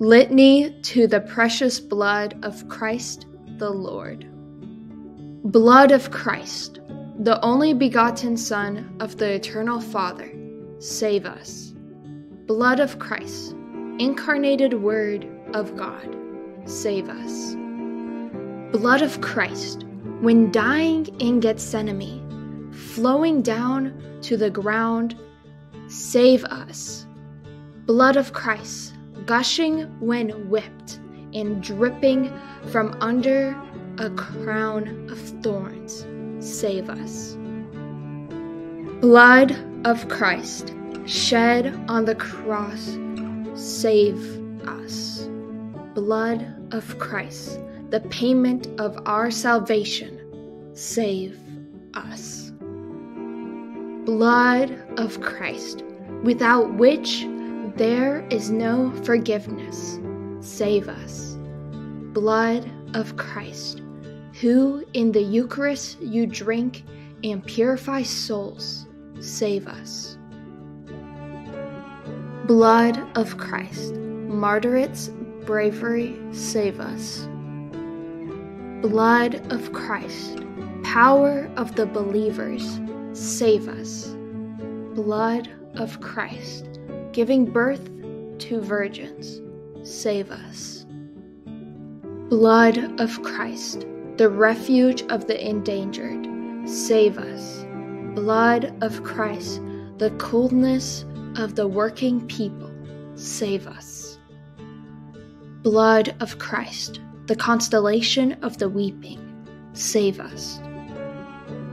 Litany to the precious blood of Christ the Lord. Blood of Christ, the only begotten Son of the eternal Father, save us. Blood of Christ, incarnated Word of God, save us. Blood of Christ, when dying in Gethsemane, flowing down to the ground, save us. Blood of Christ, gushing when whipped and dripping from under a crown of thorns, save us. Blood of Christ, shed on the cross, save us. Blood of Christ, the payment of our salvation, save us. Blood of Christ, without which there is no forgiveness. Save us. Blood of Christ, who in the Eucharist you drink and purify souls, save us. Blood of Christ, martyrets, bravery, save us. Blood of Christ, power of the believers, save us. Blood of Christ, giving birth to virgins, save us. Blood of Christ, the refuge of the endangered, save us. Blood of Christ, the coolness of the working people, save us. Blood of Christ, the constellation of the weeping, save us.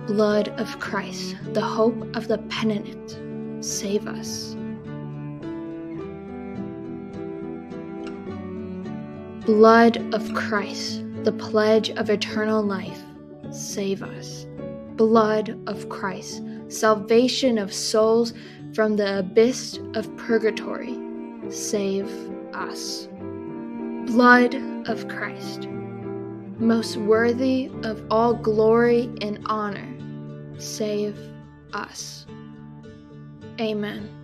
Blood of Christ, the hope of the penitent, save us. Blood of Christ, the pledge of eternal life, save us. Blood of Christ, salvation of souls from the abyss of purgatory, save us. Blood of Christ, most worthy of all glory and honor, save us. Amen.